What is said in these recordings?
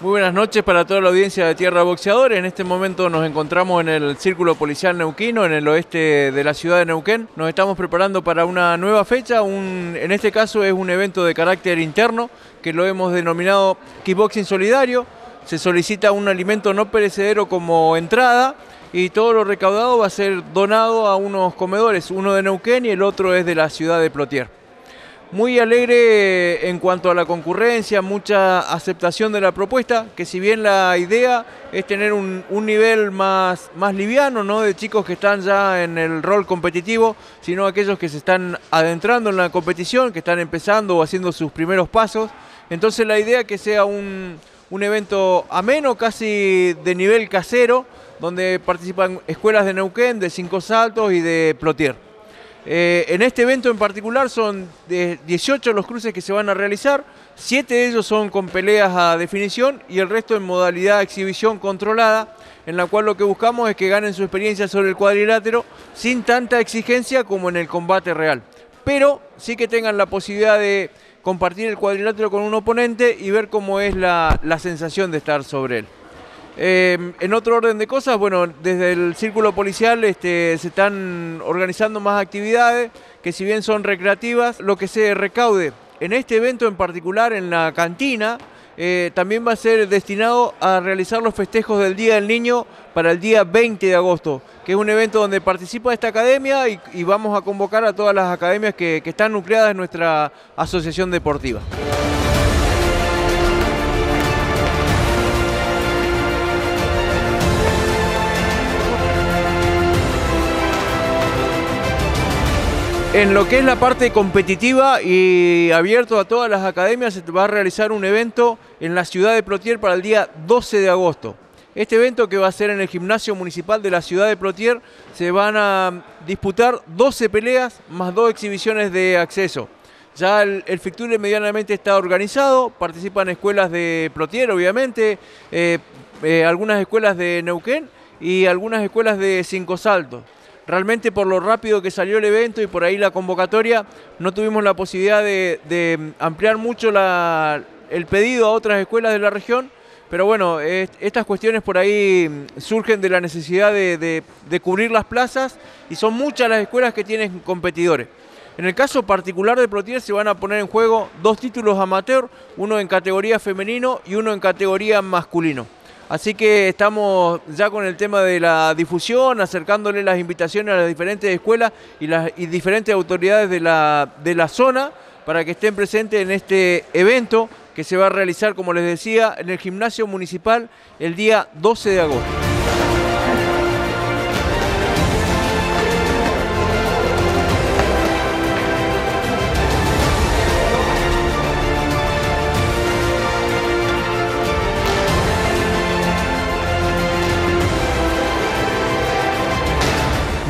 buenas noches para toda la audiencia de Tierra Boxeador. En este momento nos encontramos en el Círculo Policial Neuquino, en el oeste de la ciudad de Neuquén. Nos estamos preparando para una nueva fecha, en este caso es un evento de carácter interno que lo hemos denominado Kickboxing Solidario. Se solicita un alimento no perecedero como entrada y todo lo recaudado va a ser donado a unos comedores, uno de Neuquén y el otro es de la ciudad de Plotier muy alegre en cuanto a la concurrencia, mucha aceptación de la propuesta, que si bien la idea es tener un, nivel más, más liviano, ¿no? de chicos que están ya en el rol competitivo, sino aquellos que se están adentrando en la competición, que están empezando o haciendo sus primeros pasos. Entonces la idea es que sea un, un evento ameno, casi de nivel casero, donde participan escuelas de Neuquén, de Cinco Saltos y de Plotier. Eh, en este evento en particular son 18 los cruces que se van a realizar, 7 de ellos son con peleas a definición y el resto en modalidad exhibición controlada, en la cual lo que buscamos es que ganen su experiencia sobre el cuadrilátero sin tanta exigencia como en el combate real. Pero sí que tengan la posibilidad de compartir el cuadrilátero con un oponente y ver cómo es la sensación de estar sobre él. Em, en otro orden de cosas, bueno, desde el círculo policial este, se están organizando más actividades que si bien son recreativas, lo que se recaude en este evento en particular, en la cantina, eh, también va a ser destinado a realizar los festejos del Día del Niño para el día 20 de agosto, que es un evento donde participa esta academia y, vamos a convocar a todas las academias que están nucleadas en nuestra asociación deportiva. En lo que es la parte competitiva y abierto a todas las academias, se va a realizar un evento en la ciudad de Plotier para el día 12 de agosto. Este evento que va a ser en el gimnasio municipal de la ciudad de Plotier, se van a disputar 12 peleas más dos exhibiciones de acceso. Ya el, el medianamente está organizado, participan escuelas de Plotier, obviamente, eh, eh, algunas escuelas de Neuquén y algunas escuelas de Cinco Saltos. Realmente por lo rápido que salió el evento y por ahí la convocatoria, no tuvimos la posibilidad de, ampliar mucho el pedido a otras escuelas de la región, pero bueno, estas cuestiones por ahí surgen de la necesidad de, cubrir las plazas y son muchas las escuelas que tienen competidores. En el caso particular de Plotier se van a poner en juego dos títulos amateur, uno en categoría femenino y uno en categoría masculino. Así que estamos ya con el tema de la difusión, acercándole las invitaciones a las diferentes escuelas y las diferentes autoridades de la, de la zona para que estén presentes en este evento que se va a realizar, como les decía, en el gimnasio municipal el día 12 de agosto.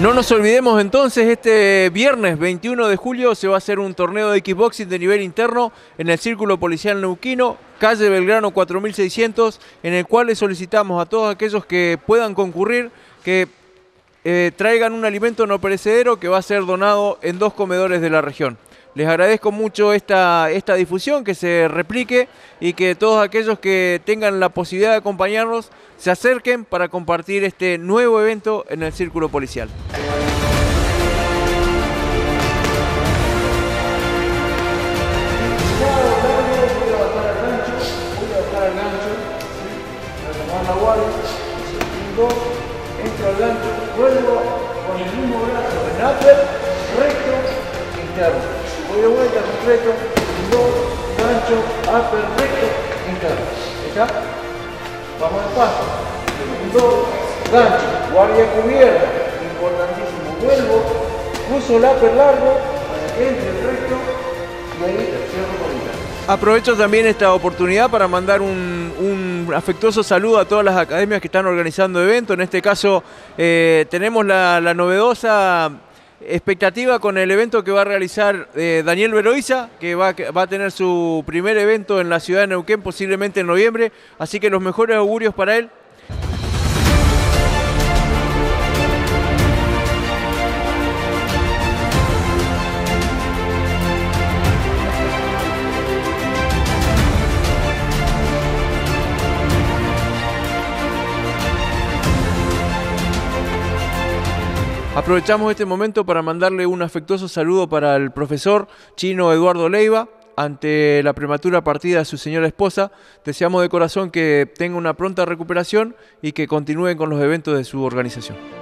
No nos olvidemos entonces, este viernes 21 de julio se va a hacer un torneo de kickboxing de nivel interno en el Círculo Policial Neuquino, calle Belgrano 4600, en el cual le solicitamos a todos aquellos que puedan concurrir que eh, traigan un alimento no perecedero que va a ser donado en dos comedores de la región. Les agradezco mucho esta, esta difusión, que se replique y que todos aquellos que tengan la posibilidad de acompañarnos se acerquen para compartir este nuevo evento en el Círculo Policial. entro al gancho, vuelvo con el mismo brazo en upper, recto, interno. Voy de vuelta completo, dos, gancho, upper, recto, interno. ¿Está? Vamos paso. Dos, gancho, guardia cubierta, importantísimo. Vuelvo, uso el upper largo para que entre el recto y ahí cierro con Aprovecho también esta oportunidad para mandar un, afectuoso saludo a todas las academias que están organizando eventos. En este caso eh, tenemos la novedosa expectativa con el evento que va a realizar eh, Daniel Veroiza, que va, va, a tener su primer evento en la ciudad de Neuquén, posiblemente en noviembre. Así que los mejores augurios para él. Aprovechamos este momento para mandarle un afectuoso saludo para el profesor chino Eduardo Leiva. Ante la prematura partida de su señora esposa, deseamos de corazón que tenga una pronta recuperación y que continúen con los eventos de su organización.